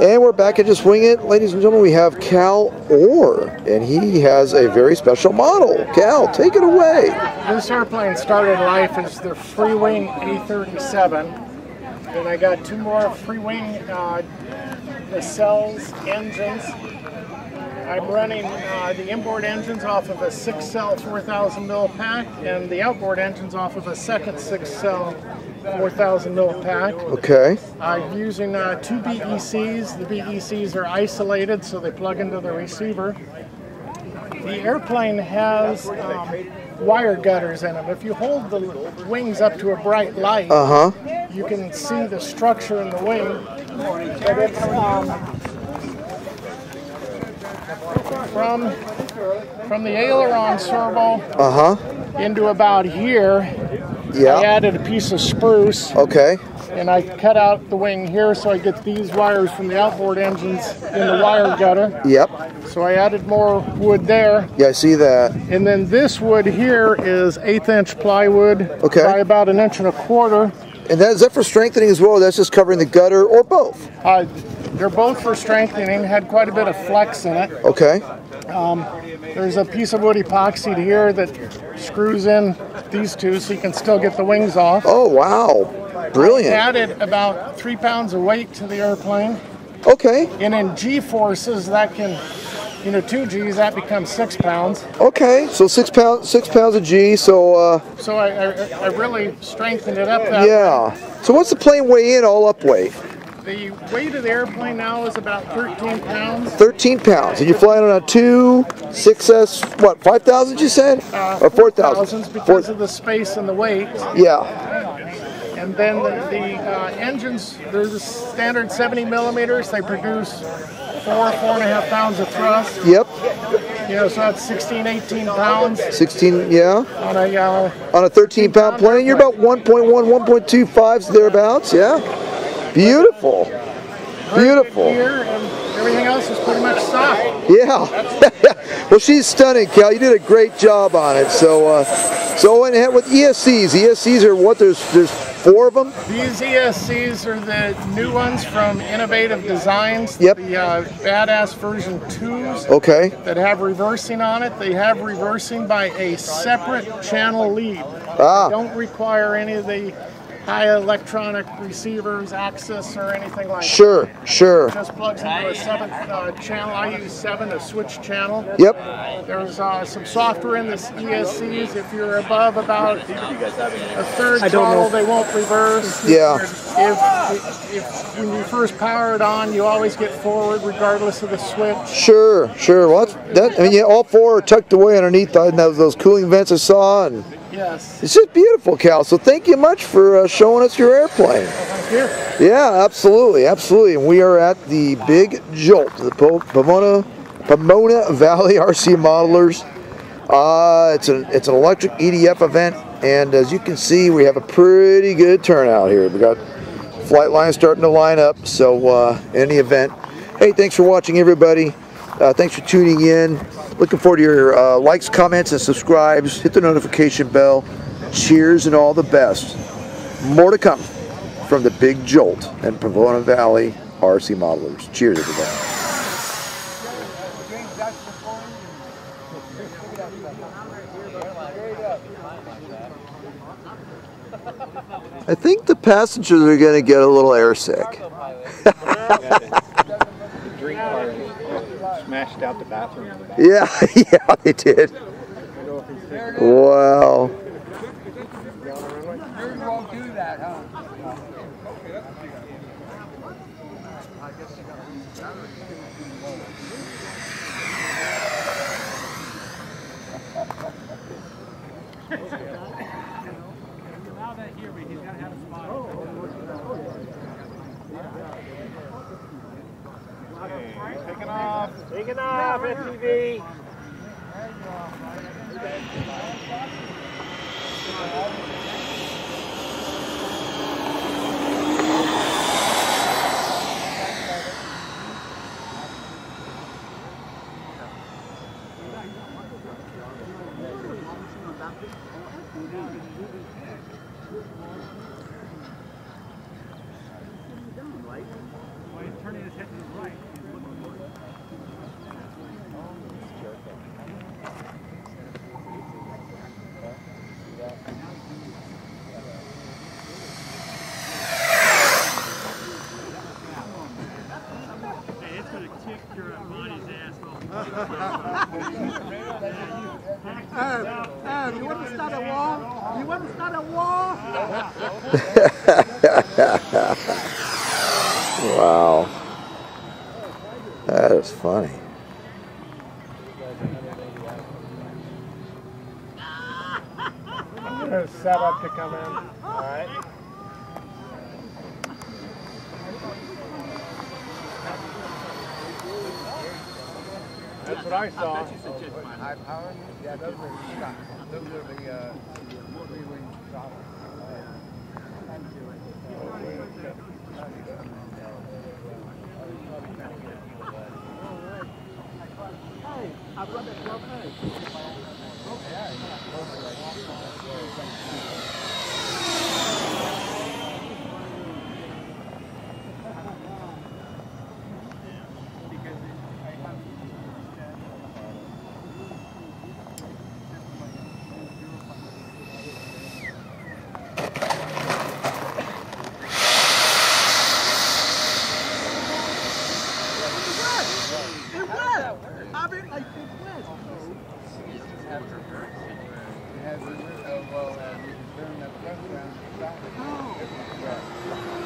And we're back at Just Wing It. Ladies and gentlemen, we have Cal Orr, and he has a very special model. Cal, take it away. This airplane started life as the Freewing A37, and I got two more Freewing uh, nacelles engines. I'm running uh, the inboard engines off of a six cell 4,000 mil pack, and the outboard engines off of a second six cell 4,000 mil pack. Okay. I'm using uh, two BECs. The BECs are isolated, so they plug into the receiver. The airplane has um, wire gutters in them. If you hold the wings up to a bright light, Uh huh. you can see the structure in the wing. But it's um, from from the aileron servo Uh huh. into about here. Yeah. I added a piece of spruce Okay. and I cut out the wing here so I get these wires from the outboard engines in the wire gutter. Yep. So I added more wood there. Yeah, I see that. And then this wood here is eighth inch plywood Okay. by about an inch and a quarter. And that is that for strengthening as well? That's just covering the gutter or both? Uh, they're both for strengthening, had quite a bit of flex in it. Okay. There's a piece of wood epoxy here that screws in these two so you can still get the wings off. Oh wow. Brilliant. Added about three pounds of weight to the airplane. Okay. And in G forces, that can, you know, two G's, that becomes six pounds. Okay. So six pounds, six pounds of G. So uh, So I, I, I really strengthened it up that yeah. So what's the plane weigh in all up weight? The weight of the airplane now is about 13 pounds. 13 pounds. And you're flying on a two, 6S, what, 5,000 you said? Uh, or 4,000 4,000? because of the space and the weight. yeah. And then the, the uh, engines, they're the standard 70 millimeters. They produce four, four and a half pounds of thrust. Yep. You know, so that's 16, 18 pounds 16, yeah. on a uh, On a 13 pound plane, you're about 1.1, 1.25 thereabouts, yeah. Beautiful. Beautiful. everything else is pretty much stock. Yeah. well, she's stunning, Cal. You did a great job on it. So, uh, so ahead with ESCs. ESCs are what? There's there's four of them. These ESCs are the new ones from Innovative Designs. Yep. The uh, Badass version 2s Okay. that have reversing on it. They have reversing by a separate channel lead. Ah. Don't require any of the high electronic receivers, access, or anything like that. Sure. Sure. Just plugs into a seventh uh, channel. I use seven to switch channel. Yep. There's uh, some software in this ESCs. If you're above about a third throttle, they won't reverse. Yeah. If, if when you first power it on, you always get forward regardless of the switch. Sure. Sure. Well, that. I mean, yeah, all four are tucked away underneath those, those cooling vents I saw, and Yes. it's just beautiful, Cal. So thank you much for uh, showing us your airplane. Thank you. Yeah, absolutely, absolutely. And we are at the Big Jolt, the Pomona, Pomona Valley RC Modelers. Uh, it's an it's an electric EDF event, and as you can see, we have a pretty good turnout here. We got flight lines starting to line up. So uh, in the event, hey, thanks for watching, everybody. Uh, thanks for tuning in. Looking forward to your uh, likes, comments, and subscribes. Hit the notification bell. Cheers and all the best. More to come from the Big Jolt and Pomona Valley RC Modelers. Cheers, everybody. I think the passengers are going to get a little airsick. smashed out the bathroom. Yeah, yeah, they did. Wow. Taking Off, SUV. Turning Hey, it's gonna kick your uh, Monty's ass off. Uh, you want to start a war? You want to start a war? Wow. That is funny. I'm gonna set up to come in. All right. That's what I saw. High power? Yeah, those are stock. Those are the uh, Freewing stock. I've got a 12 has a, uh, well, uh, you can turn that and stop it. Oh.